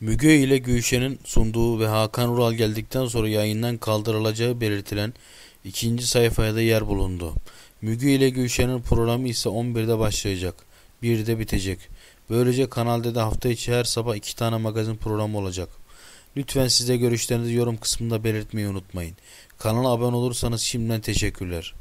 Müge ile Gülşen'in sunduğu ve Hakan Ural geldikten sonra yayından kaldırılacağı belirtilen ikinci sayfaya da yer bulundu. Müge ile Gülşen'in programı ise 11'de başlayacak. 1'de bitecek. Böylece Kanal D'de hafta içi her sabah iki tane magazin programı olacak. Lütfen size görüşlerinizi yorum kısmında belirtmeyi unutmayın. Kanala abone olursanız şimdiden teşekkürler.